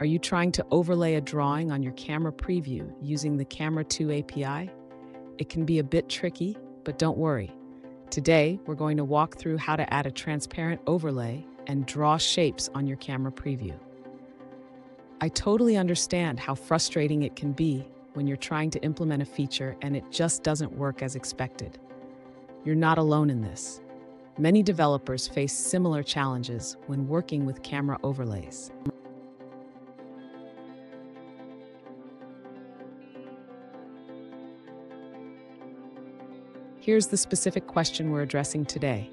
Are you trying to overlay a drawing on your camera preview using the Camera 2 API? It can be a bit tricky, but don't worry. Today, we're going to walk through how to add a transparent overlay and draw shapes on your camera preview. I totally understand how frustrating it can be when you're trying to implement a feature and it just doesn't work as expected. You're not alone in this. Many developers face similar challenges when working with camera overlays. Here's the specific question we're addressing today.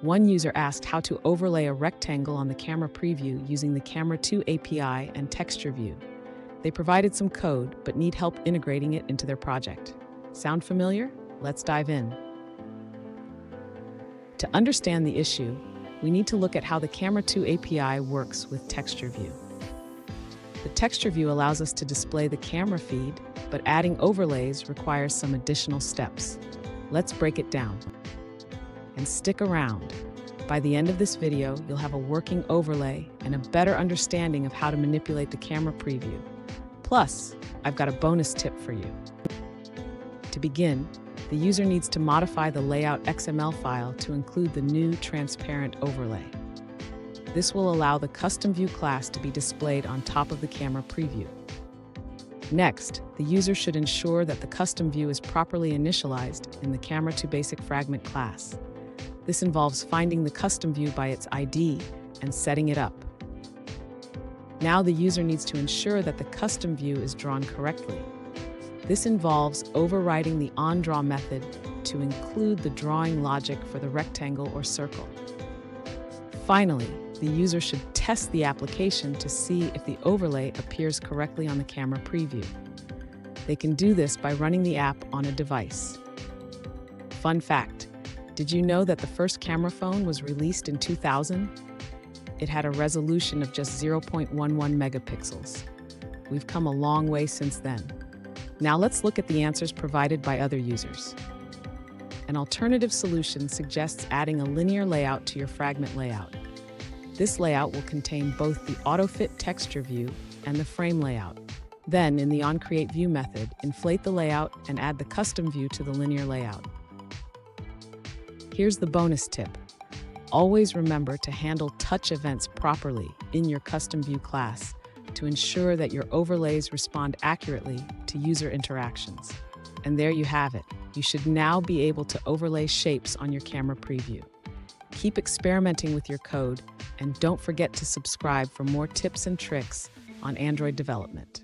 One user asked how to overlay a rectangle on the camera preview using the Camera 2 API and Texture View. They provided some code, but need help integrating it into their project. Sound familiar? Let's dive in. To understand the issue, we need to look at how the Camera 2 API works with Texture View. The Texture View allows us to display the camera feed, but adding overlays requires some additional steps. Let's break it down. And stick around. By the end of this video, you'll have a working overlay and a better understanding of how to manipulate the camera preview. Plus, I've got a bonus tip for you. To begin, the user needs to modify the layout XML file to include the new transparent overlay. This will allow the custom view class to be displayed on top of the camera preview. Next, the user should ensure that the custom view is properly initialized in the Camera 2 Basic Fragment class. This involves finding the custom view by its ID and setting it up. Now the user needs to ensure that the custom view is drawn correctly. This involves overriding the onDraw method to include the drawing logic for the rectangle or circle. Finally, the user should test the application to see if the overlay appears correctly on the camera preview. They can do this by running the app on a device. Fun fact, did you know that the first camera phone was released in 2000? It had a resolution of just 0.11 megapixels. We've come a long way since then. Now let's look at the answers provided by other users. An alternative solution suggests adding a linear layout to your fragment layout. This layout will contain both the AutoFit texture view and the frame layout. Then, in the onCreateView method, inflate the layout and add the custom view to the linear layout. Here's the bonus tip. Always remember to handle touch events properly in your custom view class to ensure that your overlays respond accurately to user interactions. And there you have it. You should now be able to overlay shapes on your camera preview. Keep experimenting with your code, and don't forget to subscribe for more tips and tricks on Android development.